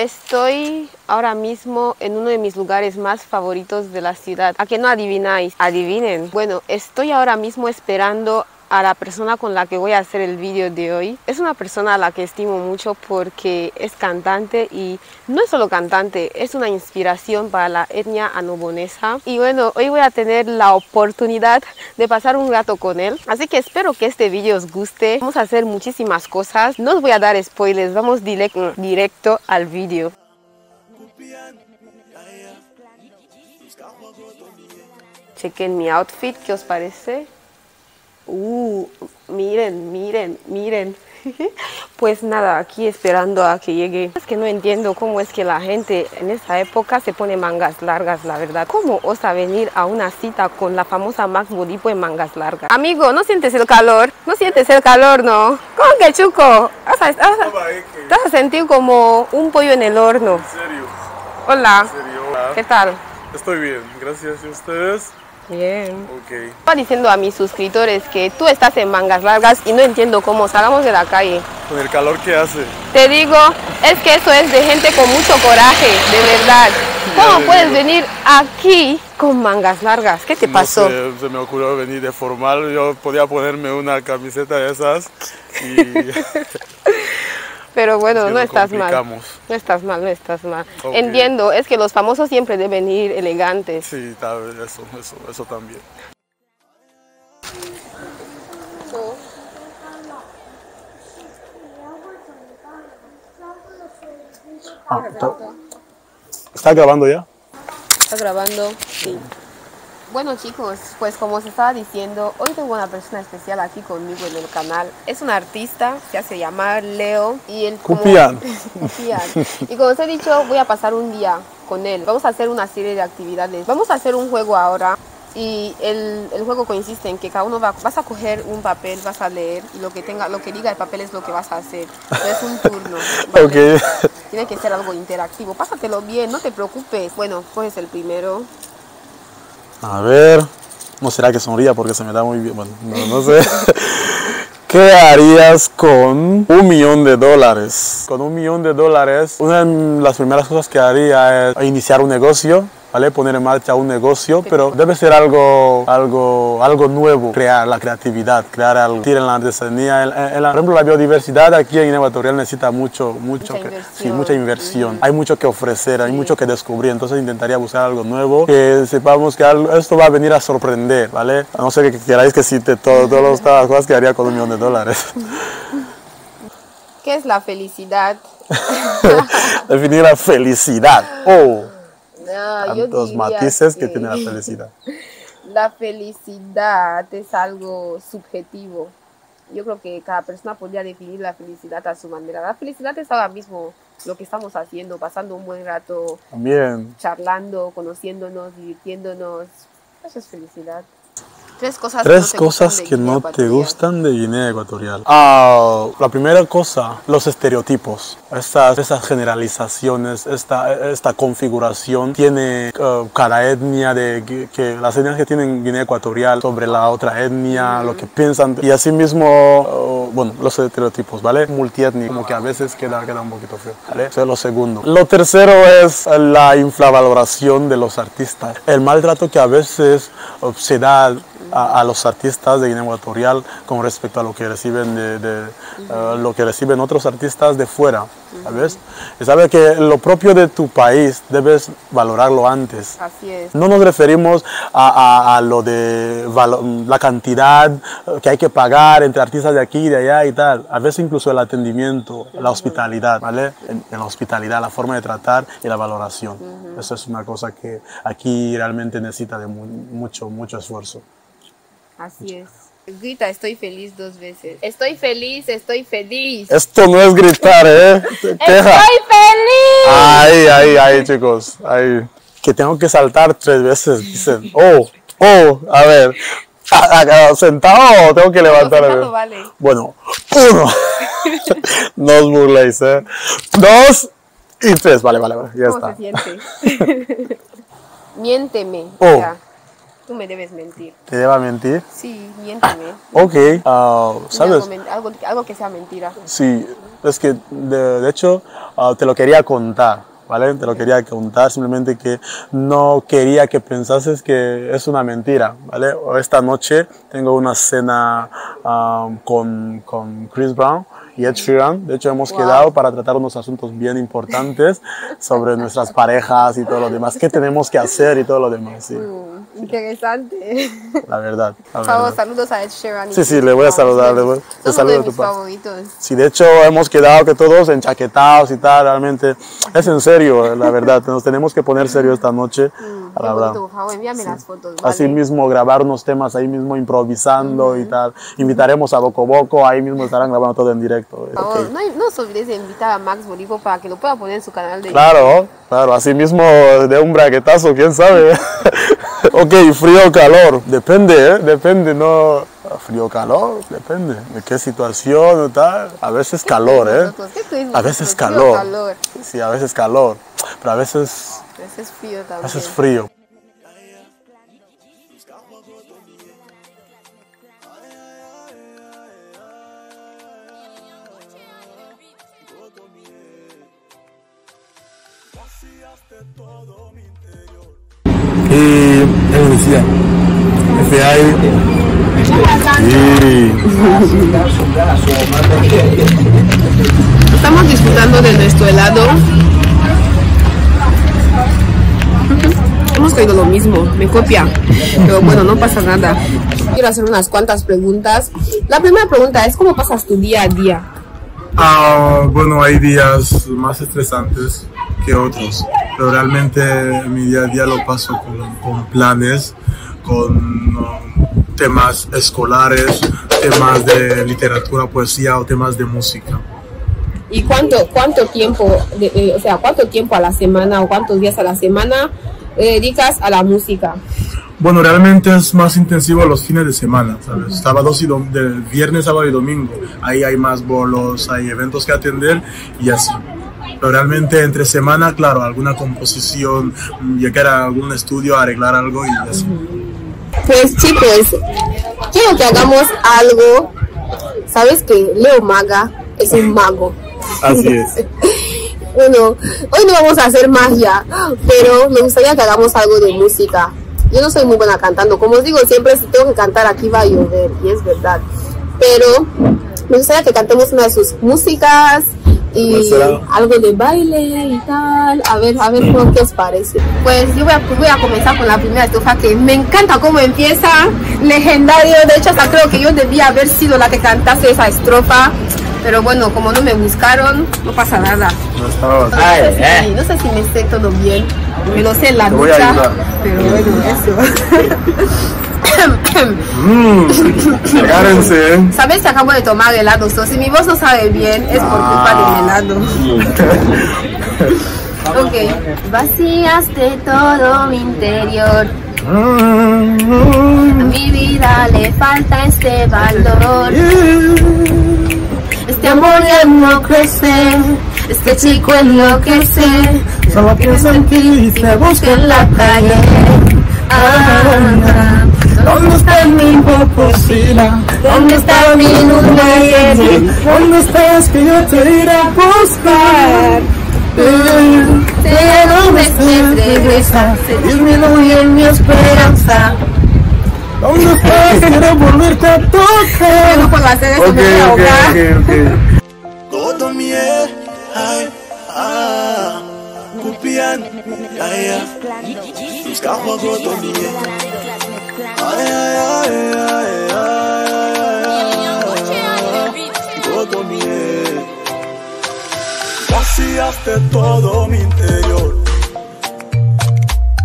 Estoy ahora mismo en uno de mis lugares más favoritos de la ciudad. ¿A que no adivináis? Adivinen. Bueno, estoy ahora mismo esperando a la persona con la que voy a hacer el vídeo de hoy. Es una persona a la que estimo mucho porque es cantante y no es solo cantante, es una inspiración para la etnia anobonesa. Y bueno, hoy voy a tener la oportunidad de pasar un rato con él. Así que espero que este vídeo os guste. Vamos a hacer muchísimas cosas. No os voy a dar spoilers, vamos directo, directo al vídeo. Chequen mi outfit, ¿qué os parece? Uh, miren, miren, miren. Pues nada, aquí esperando a que llegue. Es que no entiendo cómo es que la gente en esa época se pone mangas largas, la verdad. ¿Cómo osa venir a una cita con la famosa Max Bodipo en mangas largas? Amigo, ¿no sientes el calor? ¿No sientes el calor, no? ¿Cómo que chuco? Vas a, vas a sentir como un pollo en el horno. ¿En serio? Hola. ¿En serio? Hola. ¿Qué tal? Estoy bien, gracias. ¿Y ustedes? Bien. Estaba diciendo a mis suscriptores que tú estás en mangas largas y no entiendo cómo salgamos de la calle. Con el calor que hace. Te digo, es que eso es de gente con mucho coraje, de verdad. ¿Cómo Ya, puedes venir aquí con mangas largas? ¿Qué te No pasó? sé, se me ocurrió venir de formal. Yo podía ponerme una camiseta de esas y Pero bueno, Sí, no estás mal. No estás mal, no estás mal. Ok. Entiendo, es que los famosos siempre deben ir elegantes. sí, tal vez eso, eso, eso también. Ah, ¿está, está grabando ya? ¿Estás grabando? Sí. Bueno chicos, pues como se estaba diciendo, hoy tengo una persona especial aquí conmigo en el canal. Es un artista, se hace llamar Leo y él como-. Cupián. Y como os he dicho, voy a pasar un día con él. Vamos a hacer una serie de actividades. Vamos a hacer un juego ahora. Y el, el juego consiste en que cada uno va, vas a coger un papel, vas a leer y lo que tenga, lo que diga el papel es lo que vas a hacer. No es un turno. ¿vale? Ok. Tiene que ser algo interactivo. Pásatelo bien, no te preocupes. Bueno, coges el primero. A ver, no será que sonría porque se me da muy bien. Bueno, no, no sé. ¿Qué harías con un millón de dólares? Con un millón de dólares, una de las primeras cosas que haría es iniciar un negocio. ¿Vale? Poner en marcha un negocio, pero debe ser algo, algo, algo nuevo, crear la creatividad, crear algo, en la artesanía. En, en la- por ejemplo, la biodiversidad aquí en Ecuatorial necesita mucho, mucho, Mucha que- sí, inversión. mucha inversión. Hay mucho que ofrecer, hay mucho que descubrir, entonces intentaría buscar algo nuevo, que sepamos que algo- esto va a venir a sorprender, ¿vale? A no ser que queráis que cite todo, todas las cosas que haría con un millón de dólares. ¿Qué es la felicidad? Definir la felicidad. Oh, Ah, tantos matices que tiene la felicidad. La felicidad es algo subjetivo. Yo creo que cada persona podría definir la felicidad a su manera. La felicidad es ahora mismo lo que estamos haciendo, pasando un buen rato, También, charlando, conociéndonos, divirtiéndonos. Eso es felicidad. Tres cosas tres que no te cosas gustan de que Guinea no te Ecuatorial. gustan de Guinea Ecuatorial. Ah, la primera cosa, los estereotipos. Estas, estas generalizaciones, esta, esta configuración tiene eh, cada etnia, de, que, que las etnias que tienen Guinea Ecuatorial sobre la otra etnia, lo que piensan. Y asimismo, eh, bueno, los estereotipos, ¿vale? Multiétnico, como que a veces queda, queda un poquito feo, ¿vale? Eso es lo segundo. Lo tercero es la infravaloración de los artistas. El maltrato que a veces eh, se da a, a los artistas de Guinea Ecuatorial con respecto a lo que reciben de, de, eh, lo que reciben otros artistas de fuera, ¿sabes? Y sabes que lo propio de tu país debes valorarlo antes. Así es. No nos referimos a, a- a lo de la cantidad eh, que hay que pagar entre artistas de aquí y de allá y tal. A veces incluso el atendimiento, la hospitalidad, ¿vale? En, en la hospitalidad, la forma de tratar y la valoración. Eso es una cosa que aquí realmente necesita de mu- mucho, mucho esfuerzo. Así es. Grita, estoy feliz dos veces. Estoy feliz, estoy feliz. Esto no es gritar, ¿eh? Queja. ¡Estoy feliz! Ahí, ahí, ahí, chicos. Ahí. Que tengo que saltar tres veces. Dicen, oh, oh, a ver. ¿Sentado o tengo que levantar? vale. Bueno, uno. no os burléis, ¿eh? Dos y tres. Vale, vale, vale. Ya ¿Cómo está. se siente? Miénteme. Oh. ya. Tú me debes mentir. ¿Te deba mentir? Sí, miénteme. Ok, ah, ¿sabes? Algo, algo, que sea mentira. Sí, es que de, de hecho ah, te lo quería contar, ¿vale? Te lo quería contar, simplemente que no quería que pensases que es una mentira, ¿vale? Esta noche tengo una cena ah, con, con Chris Brown y Ed Sheeran. De hecho, hemos Wow. quedado para tratar unos asuntos bien importantes sobre nuestras parejas y todo lo demás. ¿Qué tenemos que hacer y todo lo demás? Sí, Mm, interesante. la verdad. la favor, verdad. saludos a Ed Sheeran. Sí, sí, le voy a saludar, le voy- le saludo de de tu mis favoritos. Sí, de hecho hemos quedado que todos enchaquetados y tal, realmente es en serio, la verdad, nos tenemos que poner serio esta noche. Mm, a qué la verdad. bonito, por favor, envíame las fotos. Así mismo grabar unos temas ahí mismo improvisando y tal. Invitaremos a Boco Boco, ahí mismo estarán grabando todo en directo. Por favor, Ok. no, no se olvides de invitar a Max Bolivo para que lo pueda poner en su canal de Claro, claro, así mismo de un braquetazo, quién sabe. ok, frío o calor, depende, ¿eh? depende, no. Frío o calor, depende de qué situación o tal. A veces calor, ¿eh? Nosotros, ¿qué crees A veces calor. Sí, a veces calor, pero a veces, A veces frío. Y él decía, este hay... Sí. Estamos disfrutando de nuestro helado. Hemos caído lo mismo, me copia. Pero bueno, no pasa nada. Quiero hacer unas cuantas preguntas. La primera pregunta es, ¿cómo pasas tu día a día? Ah, bueno, hay días más estresantes que otros, pero realmente mi día a día lo paso con, con planes, con um, temas escolares, temas de literatura, poesía o temas de música. ¿Y cuánto, cuánto tiempo, de- eh, o sea, cuánto tiempo a la semana o cuántos días a la semana eh, dedicas a la música? Bueno, realmente es más intensivo los fines de semana, ¿sabes? Sábados y dom- de viernes, sábado y domingo. Ahí hay más bolos, hay eventos que atender y así. Pero realmente entre semana, claro, alguna composición, mm, llegar a algún estudio, arreglar algo y así. Pues chicos, quiero que hagamos algo. Sabes que Leo Maga es un mago. Así es. Bueno, hoy no vamos a hacer magia, pero me gustaría que hagamos algo de música. Yo no soy muy buena cantando, como os digo, siempre si tengo que cantar aquí va a llover, y es verdad. Pero me gustaría que cantemos una de sus músicas y ¿Cuál será? algo de baile y tal. A ver, a ver ¿cómo- qué os parece. Pues yo voy a, voy a comenzar con la primera estrofa que me encanta cómo empieza. Legendario, de hecho hasta creo que yo debía haber sido la que cantase esa estrofa. Pero bueno, como no me buscaron, no pasa nada. No estaba No sé, si, no sé si me sé todo bien, me lo sé en la ducha, pero bueno, eso. Agárrense, ¿eh? Sabes que acabo de tomar helado, so si mi voz no sabe bien es por culpa del helado. ok. Vaciaste todo mi interior, a mi vida le falta este valor. Este amor ya no crece, este chico enloquece, solo pienso en ti y te busco en la calle. Ah, ¿Dónde está mi cocina? ¿Dónde está mi llena? ¿Dónde estás que yo te iré a buscar? Sé dónde estés, regresa, se disminuye mi esperanza. ¿Dónde estás? Quiero volverte a tocar. No puedo hacer eso, Ok, me voy a ok, ahogar. ok, ok. Godomie, ay, ah, ay, ay, godomie, ay, ay, ay, ay, ay, godomie. Vaciaste todo mi interior,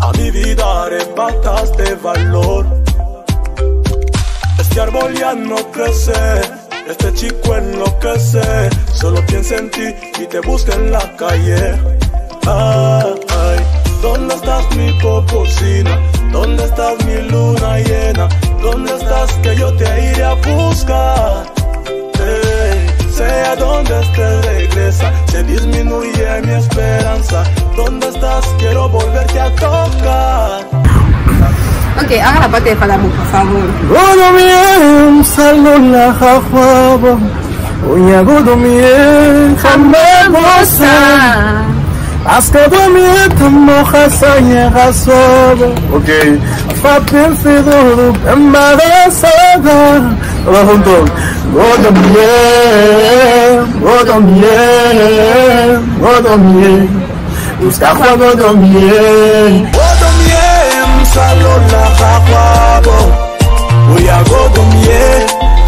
a mi vida arrebataste valor. Este árbol ya no crece, este chico enloquece. Solo piensa en ti y te busca en la calle. Ay, ay, ¿dónde estás mi popocina? ¿Dónde estás mi luna llena? ¿Dónde estás que yo te iré a buscar? Ey, sea donde estés regresa, se disminuye mi esperanza. ¿Dónde estás? Quiero volverte a tocar. Okay, ahora parte de Falamu, por favor. Godo miel, salón la jajuabo. Oye, godo miel, jamemosa. Hasta godo miel, tamoja, saña, jazuabo. Ok. Fate el fedo, embarazada. Hola, junto. Godo miel, godo miel, godo miel. Busca juego, godo miel.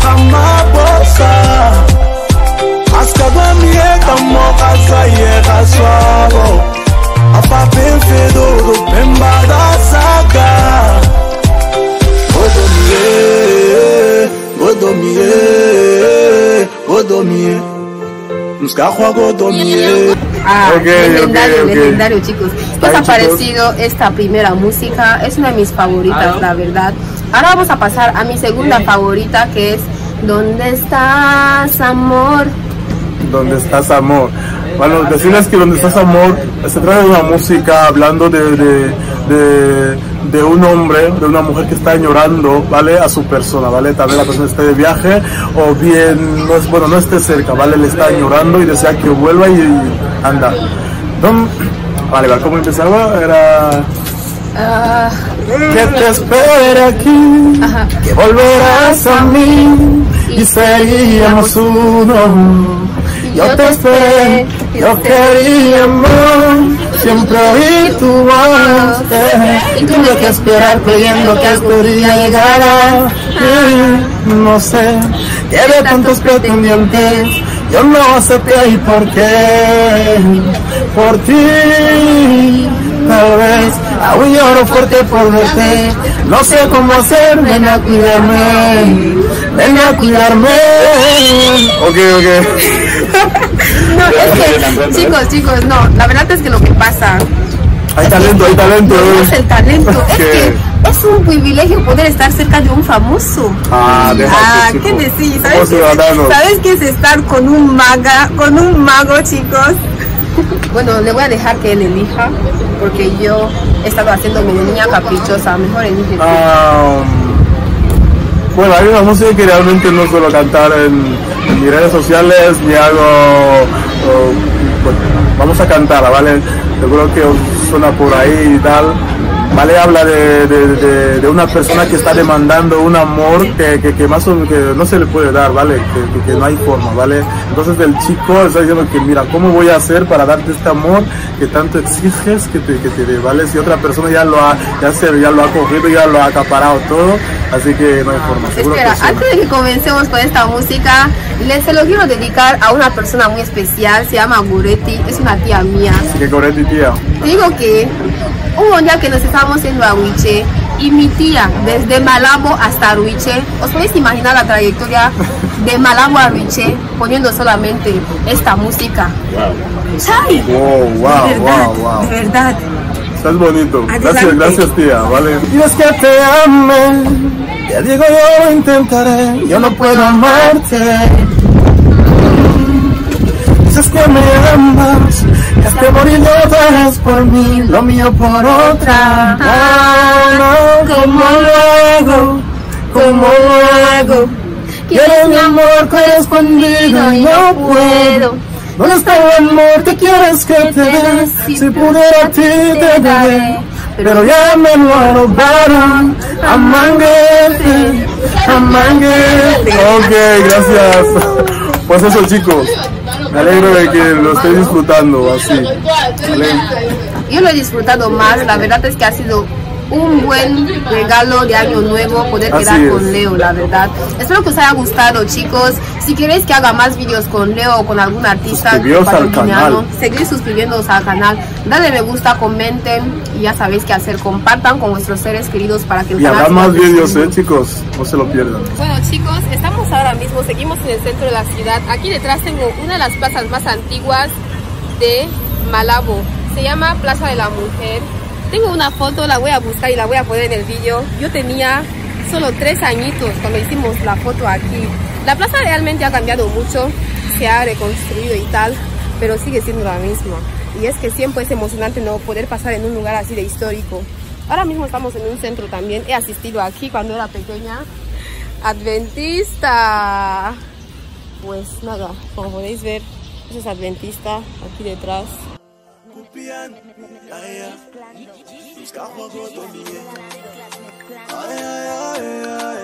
Hamabosa Askadomie tamoka yega swabo Apape fedoro pembada saga Godomie, godomie, godomie Mskahwa godomie Ah, Ok, legendario, legendario, chicos. ¿Qué os ha parecido esta primera música? Es una de mis favoritas, la verdad. Ahora vamos a pasar a mi segunda favorita, que es ¿Dónde estás, amor? ¿Dónde estás, amor? Bueno, decirles que ¿Dónde estás, amor? Se trata de una música hablando de, de, de, de un hombre, de una mujer que está llorando, ¿vale? A su persona, ¿vale? Tal vez la persona esté de viaje o bien, no es, bueno, no esté cerca, ¿vale? Le está llorando y desea que vuelva y, anda. ¿Dónde- Vale, vale, ¿cómo empezaba? Era... Ah, que te espera aquí, que volverás a mí y seríamos uno. Yo te esperé, yo quería amor, siempre oí tu voz. eh, y tuve que esperar creyendo que algún día llegara. Y no sé, que de tantos pretendientes. yo no acepté y por qué, por ti. Tal vez aún lloro fuerte por verte. No sé cómo hacer, ven a cuidarme. Ven a cuidarme. Ok, ok. no, es que, chicos, chicos, no. La verdad es que lo que pasa Hay talento, hay talento. no es el talento, es que es un privilegio poder estar cerca de un famoso. Ah, déjate, Ah. ¿qué decís? ¿Sabes qué, es, ¿Sabes qué es estar con un maga, con un mago, chicos? Bueno, le voy a dejar que él elija, porque yo he estado haciendo mi niña caprichosa. Mejor elige. Ah, bueno, hay una música que realmente no suelo cantar en, mis redes sociales ni hago. o, bueno, vamos a cantarla, ¿vale? Seguro que suena por ahí y tal. ¿Vale? Habla de, de, de- de una persona que está demandando un amor que, que, que más o que no se le puede dar, ¿vale? Que, que- no hay forma, ¿vale? Entonces el chico está diciendo que mira, ¿cómo voy a hacer para darte este amor que tanto exiges que te, que te dé, ¿vale? Si otra persona ya lo ha, ya se, ya lo ha cogido, ya lo ha acaparado todo, así que no hay forma. Seguro Espera, que antes de que comencemos con esta música, les se lo quiero dedicar a una persona muy especial, se llama Guretti, es una tía mía. Así que correcto, tía. Digo que un día que nos estábamos yendo a Huiche y mi tía, desde Malabo hasta Ruiche, ¿os podéis imaginar la trayectoria de Malabo a Ruiche poniendo solamente esta música? ¡Chay! Wow, wow, de verdad, wow, wow. de verdad. Estás bonito. Gracias, Adelante. gracias tía, ¿vale? Y es que te ame, te digo yo lo intentaré, yo no puedo amarte. Dices que me amas, este morir lo das por mí, lo mío por otra. No, ¿cómo lo hago? ¿Cómo lo hago? Quieres mi amor correspondido y no puedo. ¿Dónde está el amor que quieres que te dé? Si pudiera a ti te daré. Pero ya me lo robaron a manguete, a manguete. Ok, gracias. Pues eso chicos, me alegro de que lo estéis disfrutando así. Yo lo he disfrutado más, la verdad es que ha sido un buen regalo de año nuevo poder Así quedar es. con Leo, la verdad. Espero que os haya gustado, chicos. Si queréis que haga más vídeos con Leo o con algún artista al canal. seguid suscribiéndoos al canal, dale me gusta, comenten y ya sabéis qué hacer, compartan con vuestros seres queridos para que el Y canal habrá más vídeos, eh chicos, no se lo pierdan. Bueno chicos, estamos ahora mismo, seguimos en el centro de la ciudad. Aquí detrás tengo una de las plazas más antiguas de Malabo. Se llama Plaza de la Mujer. Tengo una foto, la voy a buscar y la voy a poner en el vídeo. Yo tenía solo tres añitos cuando hicimos la foto aquí. La plaza realmente ha cambiado mucho, se ha reconstruido y tal, pero sigue siendo la misma. Y es que siempre es emocionante no poder pasar en un lugar así de histórico. Ahora mismo estamos en un centro también. He asistido aquí cuando era pequeña. Adventista. Pues nada, como podéis ver, eso es Adventista aquí detrás. champion. Ay, Ay, ay, ay, ay.